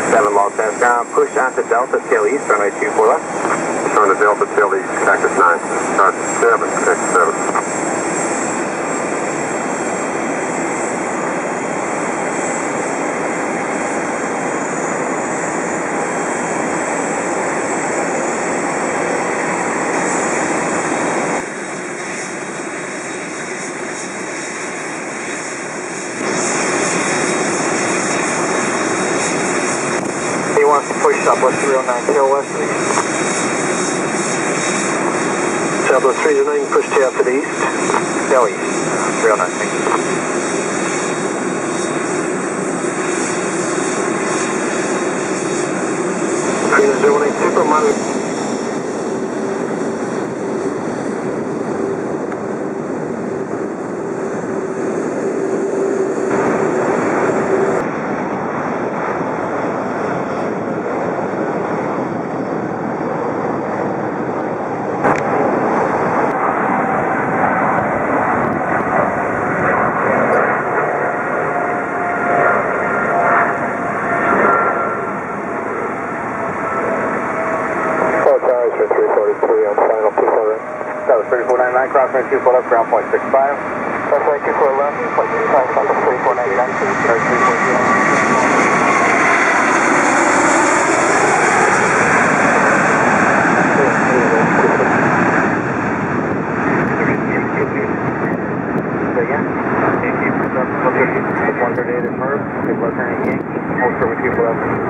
7 Los Angeles bound, push onto Delta tail east, runway 24 left. Turn to Delta tail east, cactus 9, cactus 7. Southwest 309, tail west east. Southwest 309, push tail to the east. Tail east, 309, thank you. Korean 018 Super, monitor. Right. That was 3499, crossing 24 left, ground point 65. That's right, 24 left, point 65, final 3499. One grenade at Merv, left turning Yankee, hold for with you left. Left Yankee, hold